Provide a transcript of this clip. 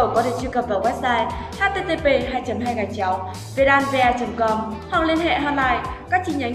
cầu có thể truy cập vào website http 2 2 vedanva com hoặc liên hệ hotline các chi nhánh